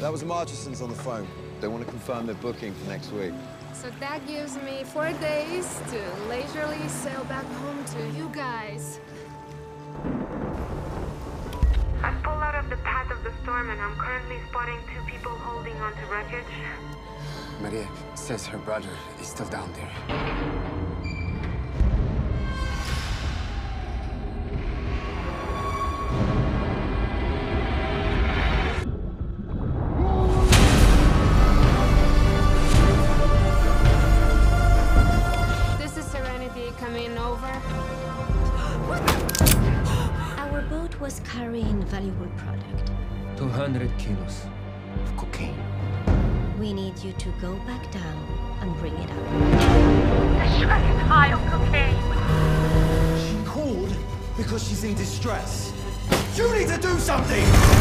That was Marchison's on the phone. They want to confirm their booking for next week. So that gives me four days to leisurely sail back home to you guys. I've pulled out of the path of the storm and I'm currently spotting two people holding onto wreckage. Maria says her brother is still down there. Our boat was carrying valuable product. 200 kilos of cocaine. We need you to go back down and bring it up. She called because she's in distress. You need to do something!